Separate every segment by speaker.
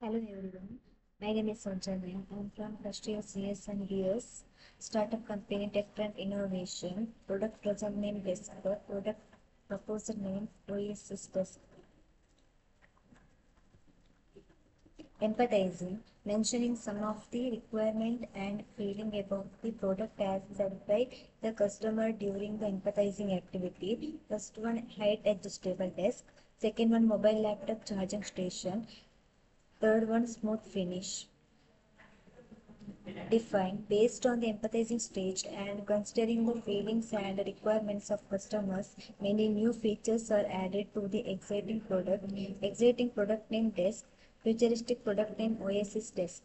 Speaker 1: Hello everyone, my name is Sowjanya. I'm from year CS and DS, startup company Trend Innovation, product project name Desker, product proposal name Oasis Desk. Empathizing, mentioning some of the requirement and feeling about the product as said by the customer during the empathizing activity. First one, height adjustable desk. Second one, mobile laptop charging station. Third one, smooth finish. Define based on the empathizing stage and considering the feelings and requirements of customers, many new features are added to the exciting product. Exciting product name desk, futuristic product name Oasis desk.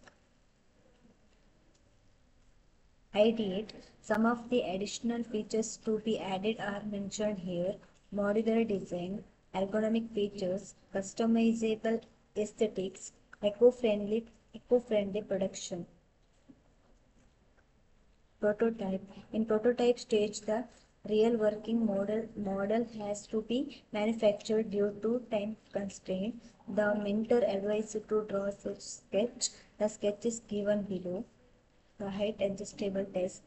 Speaker 1: Ideate, some of the additional features to be added are mentioned here. Modular design, ergonomic features, customizable aesthetics, eco-friendly eco-friendly production. Prototype. In prototype stage the real working model model has to be manufactured due to time constraint. The mentor advised to draw a sketch. The sketch is given below. The height adjustable desk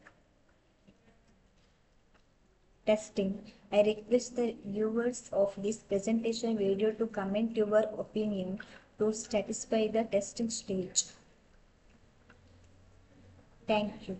Speaker 1: testing. I request the viewers of this presentation video to comment your opinion to satisfy the testing stage. Thank you.